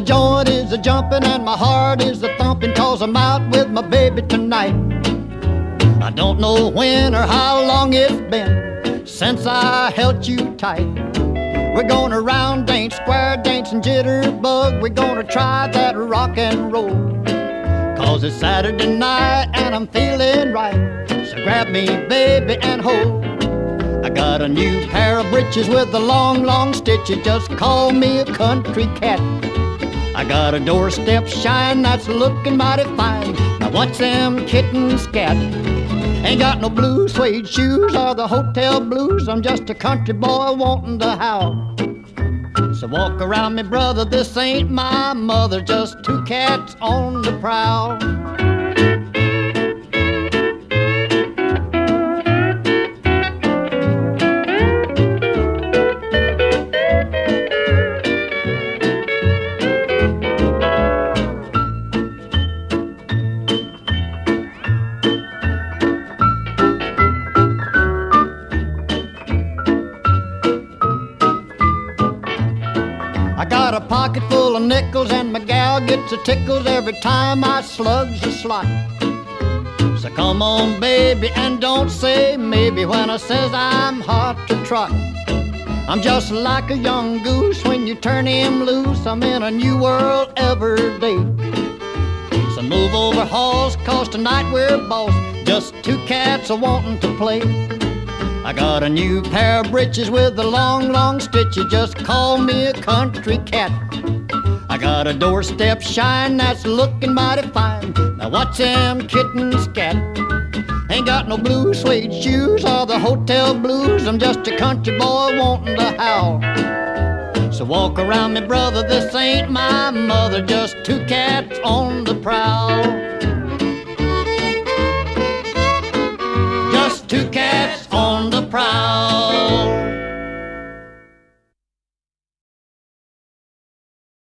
jumping and my heart is a thumping cause I'm out with my baby tonight. I don't know when or how long it's been since I held you tight. We're gonna round dance, square dance, and jitterbug. We're gonna try that rock and roll. Cause it's Saturday night and I'm feeling right. So grab me, baby, and hold. I got a new pair of breeches with a long, long stitch. You just call me a country cat. I got a doorstep shine that's looking mighty fine. Now what's them kittens scat? Ain't got no blue suede shoes or the hotel blues. I'm just a country boy wanting to howl. So walk around me, brother. This ain't my mother, just two cats on the prowl. Got a pocket full of nickels and my gal gets a tickles every time I slugs a slot. So come on, baby, and don't say maybe when I says I'm hot to trot. I'm just like a young goose when you turn him loose. I'm in a new world every day. So move over, halls, cause tonight we're boss. Just two cats a wanting to play. I got a new pair of breeches with a long, long stitch. You just call me a country cat. I got a doorstep shine that's looking mighty fine. Now watch them kittens scat. Ain't got no blue suede shoes or the hotel blues. I'm just a country boy wanting to howl. So walk around me, brother. This ain't my mother, just two cats on the prowl. Just two cats